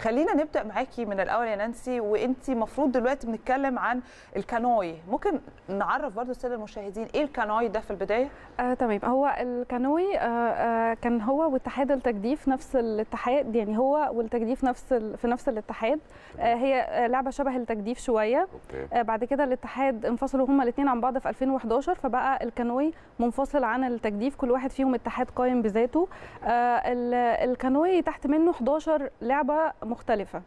خلينا نبدأ معاكي من الأول يا نانسي وانت المفروض دلوقتي بنتكلم عن الكانوي. ممكن نعرف برضو الساده المشاهدين إيه الكانوي ده في البداية؟ آه، تمام. هو الكانوي آه، آه، كان هو واتحاد التجديف نفس الاتحاد يعني هو والتجديف نفس ال- في نفس الاتحاد. آه، هي آه، لعبة شبه التجديف شوية. okay. آه، بعد كده الاتحاد انفصلوا هما الاثنين عن بعض في 2011 فبقى الكانوي منفصل عن التجديف. كل واحد فيهم اتحاد قائم بذاته. آه، ال- الكانوي تحت منه 11 لعبة مختلفة.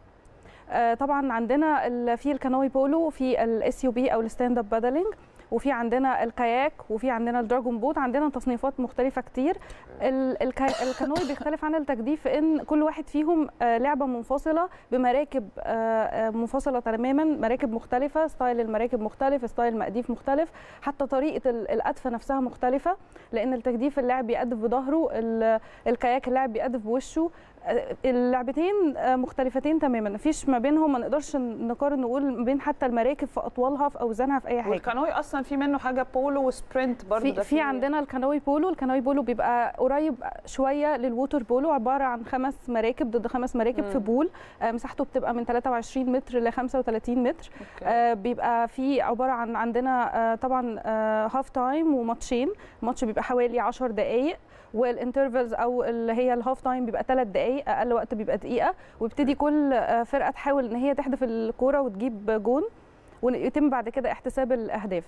آه، طبعا عندنا في ال canoe polo في ال SUP أو ال stand up paddling وفي عندنا الكاياك وفي عندنا ال dragon boat عندنا تصنيفات مختلفة كتير. ال- الكا- الكانوي بيختلف عن التجديف في إن كل واحد فيهم آه، لعبة منفصلة بمراكب آه، آه، منفصلة تماما مراكب مختلفة style المراكب مختلف style مقاديف مختلف حتى طريقة ال- القدفة نفسها مختلفة لأن التجديف اللاعب بيقدف بظهره ال- الكاياك اللاعب بيقدف بوشه. اللعبتين مختلفتين تماما. مفيش ما بينهم ما نقدرش نقارن نقول بين حتى المراكب في أطوالها في أوزانها في أي حاجة. والكانوي أصلا في منه حاجة polo و sprint برضو في, في عندنا ال canoe polo. ال canoe polo بيبقى قريب شوية لل water polo عبارة عن خمس مراكب ضد خمس مراكب مم. في pool. آه، مساحته بتبقى من 23 متر ل 35 متر. أوكي. آه، بيبقى في عبارة عن عندنا آه، طبعا half time وماتشين. الماتش بيبقى حوالي 10 دقائق وال intervals أو اللي هي ال half time بيبقى 3 دقائق أقل وقت بيبقى دقيقة. ويبتدي كل فرقة تحاول إن هي تحدف الكورة وتجيب جون. ويتم بعد كده احتساب الأهداف.